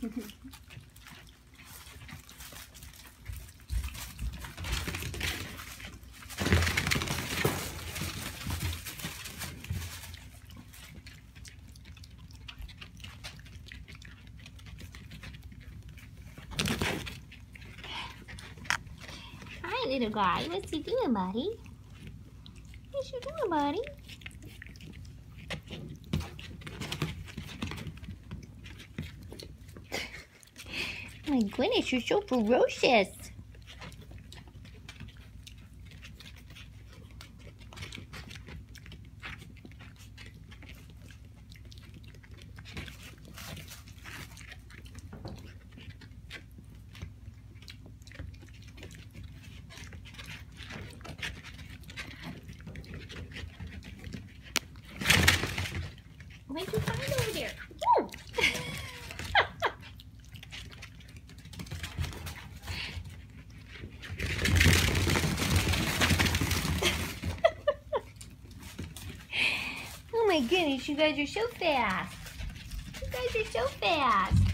Hi, little guy. What's he doing, buddy? What you doing, buddy? My goodness, you're so ferocious. You my goodness, you guys are so fast. You guys are so fast.